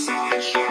sunshine.